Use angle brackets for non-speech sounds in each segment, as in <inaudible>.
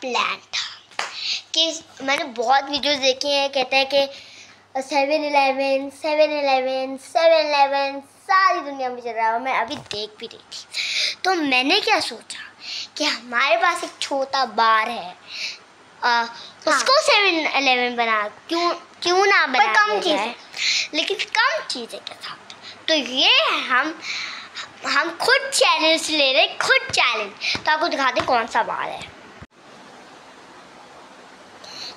Plan था कि मैंने बहुत वीडियोस देखे हैं कहते हैं कि seven eleven seven eleven seven eleven सारी दुनिया में चल रहा है और मैं अभी देख भी रही थी। तो मैंने क्या सोचा कि हमारे पास एक छोटा बार है। आ, उसको सेवन इलेवन बना क्यों क्यों ना बना कम दिया चीज़ें। लेकिन कम चीज़ें के साथ। तो ये हम हम खुद चैलेंज ले रहे खुद चैलेंज तो आपको दिखाते हैं कौन सा बार है।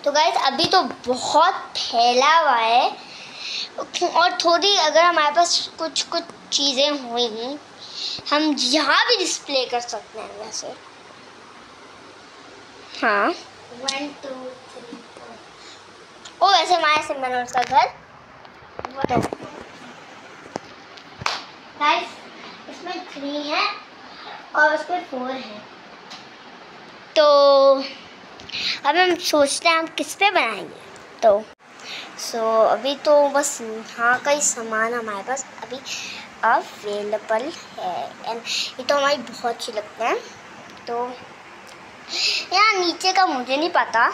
तो गाइस अभी तो बहुत फैला हुआ है। और थोड़ी अगर हमारे पास कुछ कुछ चीज़ें हुई हम यहाँ भी डिस्प्ले कर सकते हैं वैसे। हाँ। वन टू थ्री फोर ओ वैसे हमारे सिमरन उसका घर तो गाइस इसमें थ्री है और उसमें फोर है। तो अब हम सोचते हैं हम किस पे बनाएँगे। तो सो so, अभी तो बस यहाँ का ही सामान हमारे पास अभी अवेलेबल है। एंड ये तो हमारी बहुत अच्छी लगते हैं। तो यहाँ नीचे का मुझे नहीं पता।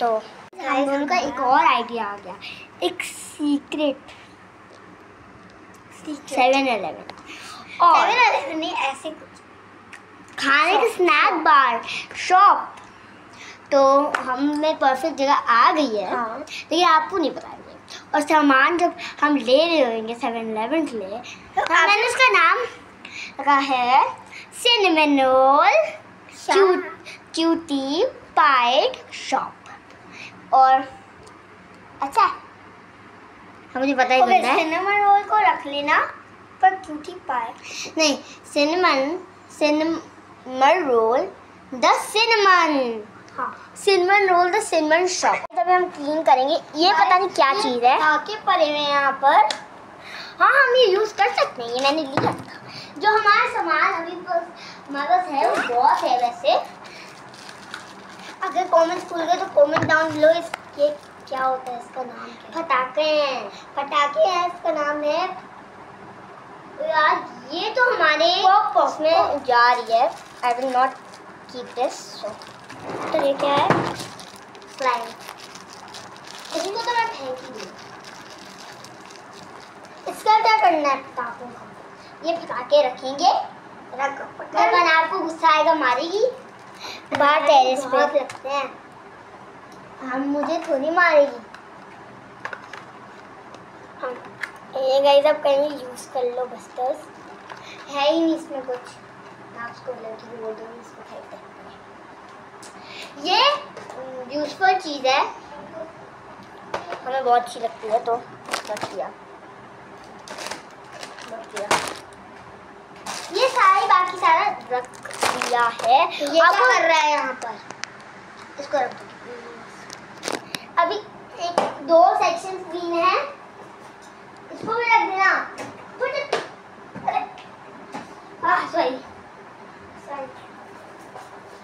तो हम दोनों का एक और आइडिया आ गया। एक सीक्रेट सेवन इलेवन और सेवन नहीं ऐसे कुछ। खाने के स्नैक बार शॉप तो हमें परफेक्ट जगह आ गई है। हाँ। लेकिन आपको नहीं बताएँगे और सामान जब हम ले रहे होंगे सेवन इलेवन के लिए तो मैंने उसका नाम रखा है cinnamon roll cutie pie shop और अच्छा हाँ, मुझे पता ही ओके करना है। सिनेमन रोल को रख लेना पर क्यूटी पाए नहीं cinnamon cinnamon roll the cinnamon हाँ। Cinnamon roll the cinnamon shop तब हम क्लीन करेंगे। ये पता नहीं क्या चीज़ है। ताकि पड़े हुए यहाँ पर। हाँ हम ये यूज़ कर सकते हैं। ये मैंने लिया था। जो हमारा सामान अभी हमारे पास है वो बहुत है वैसे। अगर कमेंट्स खुल गए तो कमेंट डाउन बिलो इस ये क्या होता है इसका नाम क्या है? पटाखे हैं। है इसका नाम है। यार ये तो हमारे पॉप पॉप उसमें जा रही है। I will not keep this so तो ये क्या है स्लाइम इसको तो मैं फेंक ही दूँ इसका क्या करना है पटाखों का ये पटाखे रखेंगे। रख। अगर बनार को गुस्सा आएगा मारेगी। बाहर टेरेस पे। बहुत लगते हैं। हम मुझे थोड़ी मारेगी। हम ये गाइस आप कहीं यूज़ कर लो बस्टर्स है ही नहीं इसमें कुछ। आपको लड़की बोल दूँगी इसको फेंक दे ये यूजफुल चीज़ है। हमें बहुत अच्छी लगती है तो रख दिया रख दिया ये सारी बाकी सारा रख दिया है। ये अब क्या कर रहा है यहाँ पर? इसको रख दो। अभी एक दो सेक्शन ग्रीन है। इसको भी रख देना Put it- अरे हाँ सॉरी सॉरी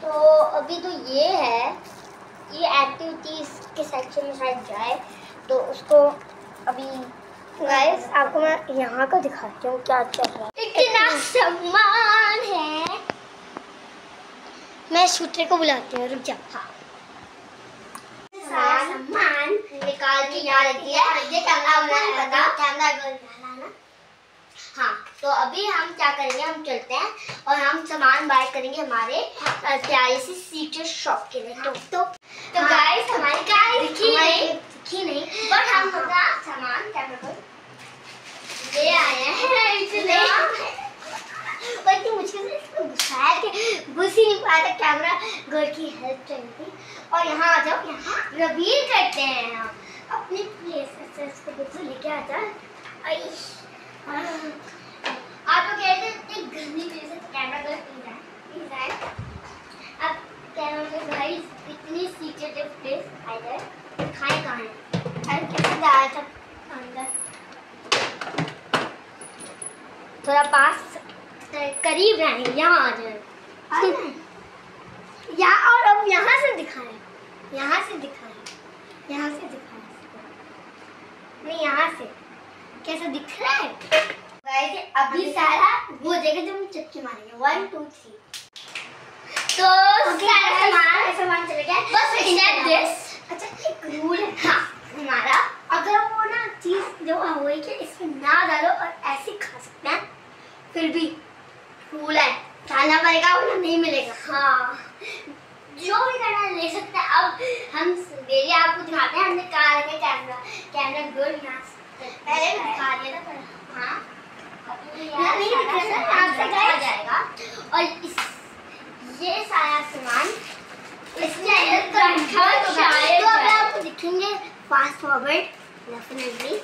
तो अभी तो ये है ये एक्टिविटीज़ के सेक्शन में शायद जाए तो उसको अभी गाइस आपको मैं यहाँ का दिखाती हूँ क्या चल रहा है। इतना सम्मान है। मैं सूत्रे को बुलाती हूँ रुक जा। हाँ। सारा सामान निकाल के यहाँ रख दिया। ये कैमरा बनाने लगा। कैमरा हाँ तो अभी हम क्या करेंगे हम चलते हैं। और हम सामान बाय करेंगे हमारे प्यारे से सीटर शॉप के लिए। तो तो तो हाँ। गाइस हमारी कार दिखी नहीं। दिखी नहीं बट हम अपना सामान क्या करो ले आए हैं। इसलिए और इतनी मुश्किल से इसको घुसाया कि घुस ही नहीं पाया था कैमरा गर्ल की हेल्प चाहिए थी और यहाँ आ जाओ यहाँ रिवील करते हैं हम। अपनी प्लेस से इसको बिल्कुल लेके आ जाओ। हाँ। आप लोग कह रहे थे इतनी है तो कैमरा गर्ल प्लीज़ आए प्लीज़ है थोड़ा पास करीब रहें यहाँ आ जाए यहाँ और अब यहाँ से दिखाएँ यहाँ से दिखाएँ यहाँ से दिखाएँ नहीं यहाँ से कैसा दिख रहा है गाइस अभी सारा वो जगह जब हम चक्की मारेंगे वन टू थ्री तो Okay, सारा guys, सामान सामान चले गया बस except this अच्छा एक रूल है हाँ हमारा अगर वो ना चीज़ जो हुई कि इसमें ना डालो और ऐसे खा सकते हैं फिर भी फूल डालना पड़ेगा वरना नहीं मिलेगा। हाँ। जो भी करना ले सकते हैं। अब हम डेली आपको दिखाते हैं हमने कहा रखा कैमरा कैमरा गुड यहाँ से पहले भी दिखा दिया था पर हाँ। नहीं दिख रहा है, सारा आप से जाएगा। और इस ये सारा सामान तो शायद तो अब आपको दिखेंगे फास्ट फॉरवर्ड डेफिनेटली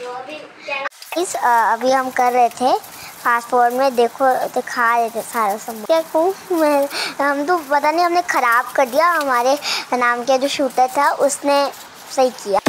जो भी इस अभी हम कर रहे थे फास्ट फ़ूड में देखो, दिखा थे सारा सामान। क्या कहूँ, मैं, हम तो पता नहीं, हमने ख़राब कर दिया। हमारे नाम के जो शूटर था, उसने सही किया।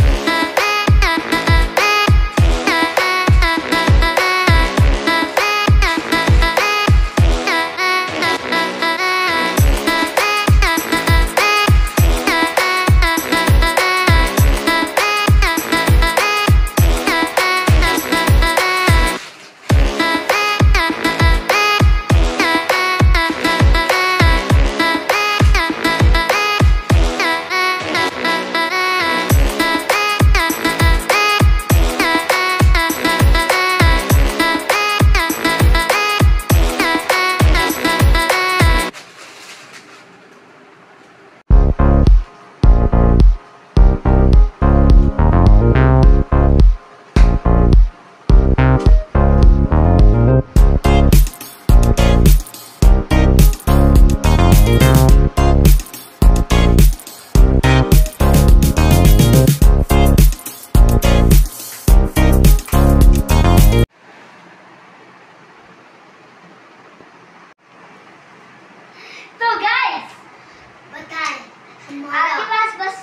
आपके पास बस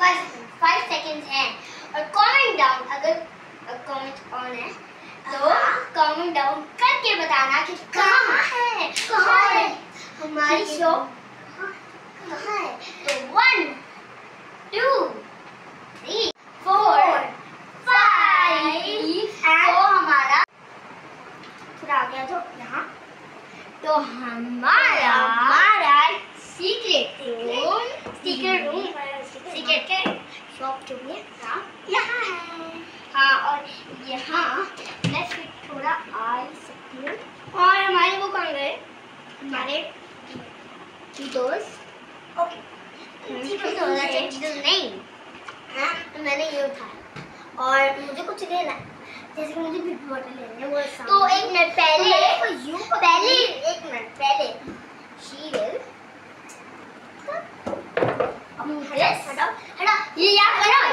फाइव सेकंड हैं। और कमेंट डाउन अगर कमेंट ऑन है तो हाँ। कमेंट डाउन करके बताना कि कहाँ? है। कहाँ है? हमारी शो कहाँ है? तो one two three four five तो हमारा फिर आ गया जो यहाँ। तो हमारा हमारा secret room secret room secret के शॉप जो भी यहाँ है। हाँ और यहाँ मैं फिर थोड़ा आ सकती हूँ। और हमारे वो कहाँ गए? हमारे ओके चीटोस अच्छा चीटोस नहीं। हाँ तो मैंने ये उठाया। और मुझे कुछ लेना है। जैसे कि मुझे बिग बॉटल लेनी है वो तो एक मिनट पहले तो यू पहले एक मिनट पहले शी विल हटाओ हटाओ ये यहाँ करो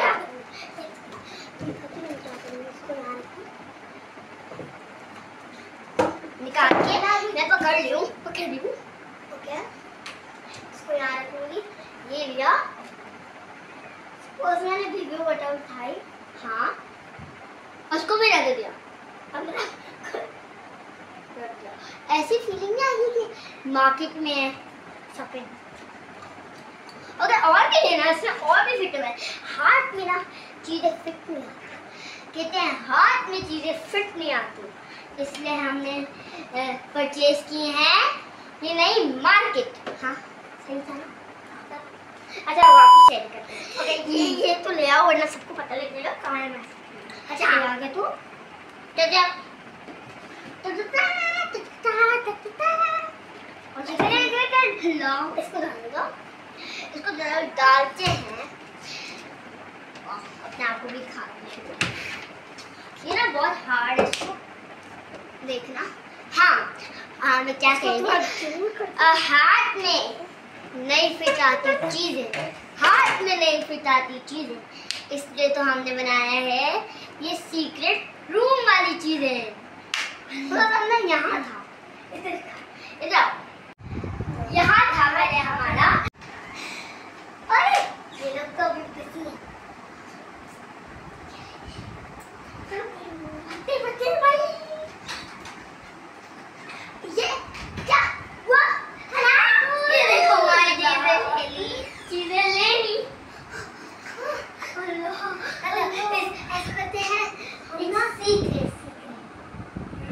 निकाल के मैं पकड़ ली हूँ पकड़ ली हूँ ओके इसको यहाँ रखूँगी ये लिया सपोज़ मैंने बिग बॉटल उठाई हाँ उसको भी रख दिया अब मेरा रख दिया ऐसी फीलिंग आई कि मार्केट में है सफ़ेद अगर और भी लेना है इसमें और भी फिट है। हाथ में ना चीज़ें फिट नहीं आती। कहते हैं हाथ में चीज़ें फिट नहीं आती। इसलिए हमने परचेज की हैं। ये नहीं मार्केट हाँ सही था ना? अच्छा वापस शेयर करते हैं। ओके ये ये तो ले आओ वरना सबको पता लग जाएगा कहाँ है मैं अच्छा ये आ गया तो तो जब और जितने इधर लो इसको डाल दो। इसको जरा डालते हैं। अपने आप को भी खा ये ना बहुत हार्ड है इसको देखना। हाँ हाँ मैं क्या कहेंगे हाथ में नहीं फिट आती चीज़ें। हाथ में नहीं फिट आती चीज़ें। इसलिए तो हमने बनाया है ये सीक्रेट रूम वाली चीज़ें। थोड़ा सा यहाँ था। इधर इधर यहाँ था मैंने हमारा अरे ये लोग तो अभी बिज़ी हैं। बच्चे बच्चे भाई ये क्या हुआ हला ये देखो हमारी चीज़ें ले ली चीज़ें ले ली ऐसे करते हैं हम ना सीक्रेट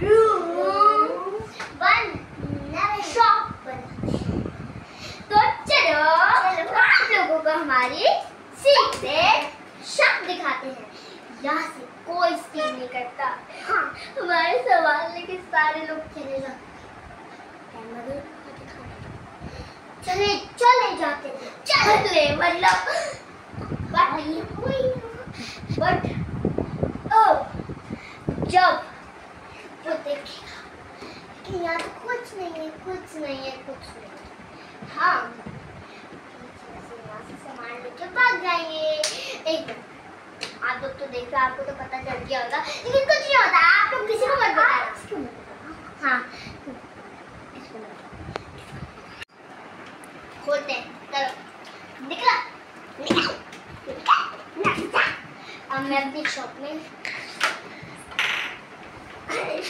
रूम वन नए शॉप बना सीक्रेट शब्द दिखाते हैं यहाँ से कोई स्किप नहीं करता। हाँ हमारे सवाल लेके सारे लोग चले जाते। चले जाते चले मतलब बट ओ जब वो देखेगा कि यहाँ तो कुछ नहीं है, कुछ नहीं है, कुछ नहीं हाँ। सामान लेके भाग जाएँगे एक मिनट। आप लोग तो देख आपको तो पता चल गया होगा। लेकिन कुछ नहीं होता आप लोग किसी को मत बताना। हाँ। खोलते हैं। चलो। निकला। अब मैं अपनी शॉप में <laughs>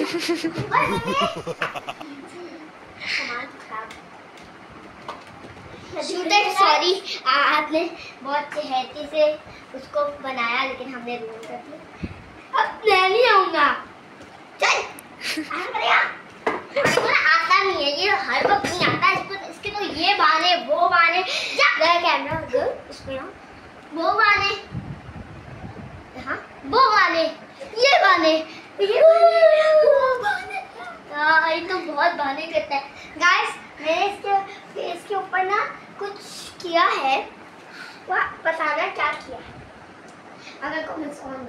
सामान खराब। सॉरी आपने बहुत चहती से उसको बनाया, लेकिन हमने रूल कर दिया। अब मैं नहीं आऊँगा। चल आता नहीं है, ये हर वक्त नहीं आता। इसको, इसके तो ये बहाने, वो बहाने। कैमरा यहाँ वो बहाने। वो बहाने, ये बहाने। हाँ ये तो बहुत बहाने करता है। गाइस मैंने इसके फेस के ऊपर ना कुछ किया है वह बताना क्या किया है? अगर कमेंट्स ऑन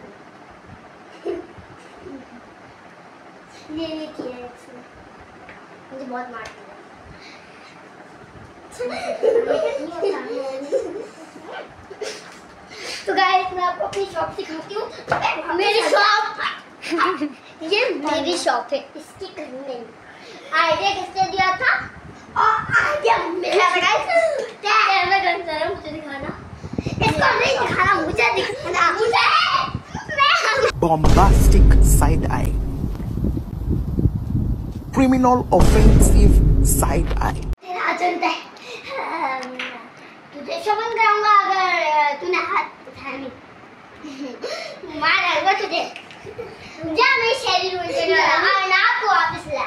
ये ये किया है इसने। मुझे बहुत मार दिया। <laughs> तो गाइस मैं आपको अपनी शॉप दिखाती हूँ। मेरी शॉप <laughs> ये मेरी शॉप है। इसकी कहीं नहीं। आइडिया किसने दिया था? Bombastic side eye. Criminal offensive side eye. तेरा चलता है तुझे शमन कराऊँगा अगर तूने हाथ उठाया नहीं मार डालूँगा तुझे जा मेरे शरीर में चला और ना आपको तो वापस ला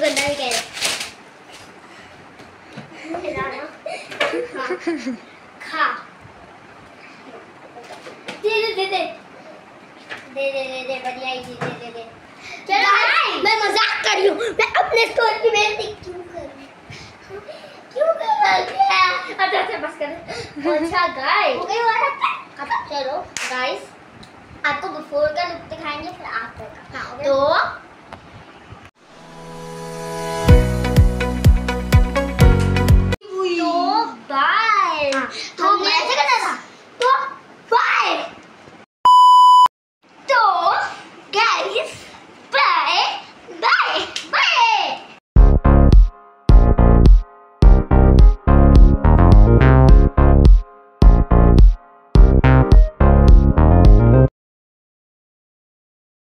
गंदा ही कह रहे खा दे दे दे दे दे दे दे दे बढ़िया ही दे दे दे चलो मैं मज़ाक कर रही हूँ मैं अपने स्टोर की बेइज्जती क्यों कर रही क्यों कर रही है अच्छा अच्छा बस कर अच्छा गाइस हो गई अब चलो गाइस आपको बिफोर का लुक दिखाएँगे फिर आफ्टर का तो